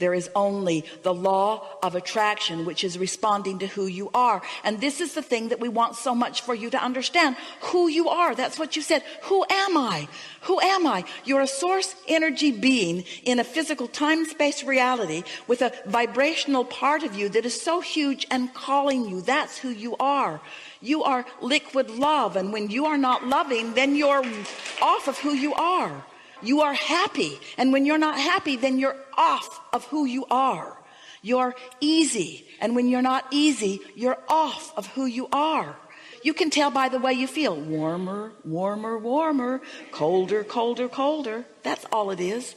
there is only the law of attraction which is responding to who you are. And this is the thing that we want so much for you to understand. Who you are. That's what you said. Who am I? Who am I? You're a source energy being in a physical time space reality with a vibrational part of you that is so huge and calling you. That's who you are. You are liquid love. And when you are not loving then you're off of who you are you are happy. And when you're not happy then you're off of who you are. You're easy. And when you're not easy you're off of who you are. You can tell by the way you feel. Warmer warmer warmer. Colder colder colder. That's all it is